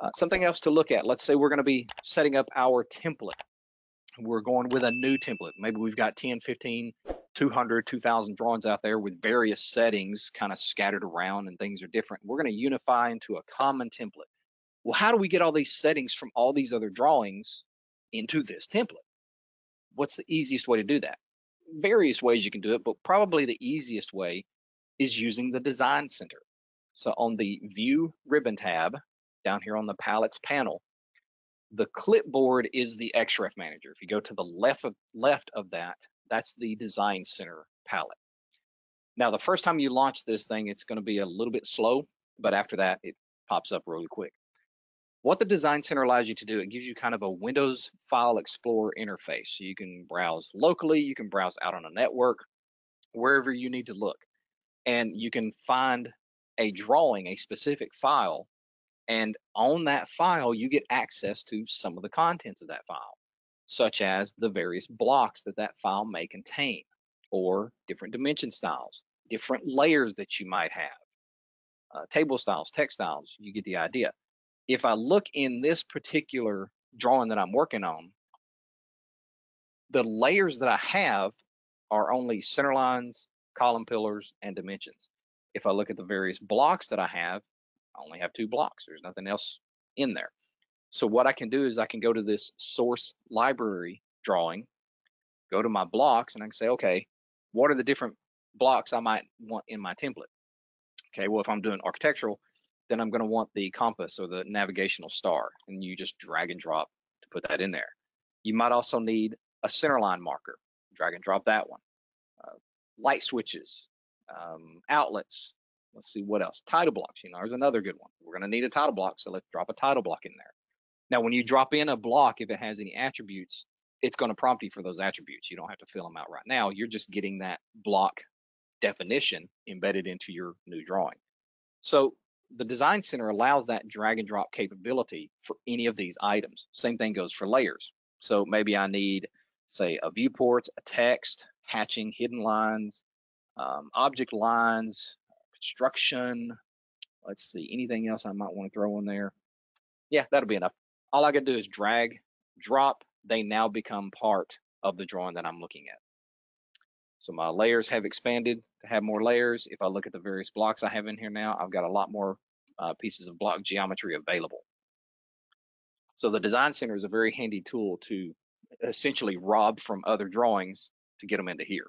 Uh, something else to look at, let's say we're gonna be setting up our template. We're going with a new template. Maybe we've got 10, 15, 200, 2000 drawings out there with various settings kind of scattered around and things are different. We're gonna unify into a common template. Well, how do we get all these settings from all these other drawings into this template? What's the easiest way to do that? Various ways you can do it, but probably the easiest way is using the design center. So on the view ribbon tab down here on the palettes panel, the clipboard is the XREF manager. If you go to the left of, left of that, that's the design center palette. Now, the first time you launch this thing, it's gonna be a little bit slow, but after that, it pops up really quick. What the Design Center allows you to do, it gives you kind of a Windows File Explorer interface. So you can browse locally, you can browse out on a network, wherever you need to look. And you can find a drawing, a specific file, and on that file, you get access to some of the contents of that file, such as the various blocks that that file may contain, or different dimension styles, different layers that you might have, uh, table styles, text styles, you get the idea if I look in this particular drawing that I'm working on, the layers that I have are only center lines, column pillars, and dimensions. If I look at the various blocks that I have, I only have two blocks. There's nothing else in there. So what I can do is I can go to this source library drawing, go to my blocks, and I can say, okay, what are the different blocks I might want in my template? Okay, well, if I'm doing architectural, then I'm going to want the compass or the navigational star, and you just drag and drop to put that in there. You might also need a centerline marker, drag and drop that one. Uh, light switches, um, outlets, let's see what else, title blocks, you know, there's another good one. We're going to need a title block, so let's drop a title block in there. Now, when you drop in a block, if it has any attributes, it's going to prompt you for those attributes. You don't have to fill them out right now. You're just getting that block definition embedded into your new drawing. So the design center allows that drag and drop capability for any of these items. Same thing goes for layers. So maybe I need, say, a viewports, a text, hatching, hidden lines, um, object lines, construction. Let's see, anything else I might want to throw in there? Yeah, that'll be enough. All I gotta do is drag, drop. They now become part of the drawing that I'm looking at. So my layers have expanded to have more layers. If I look at the various blocks I have in here now, I've got a lot more uh, pieces of block geometry available. So the Design Center is a very handy tool to essentially rob from other drawings to get them into here.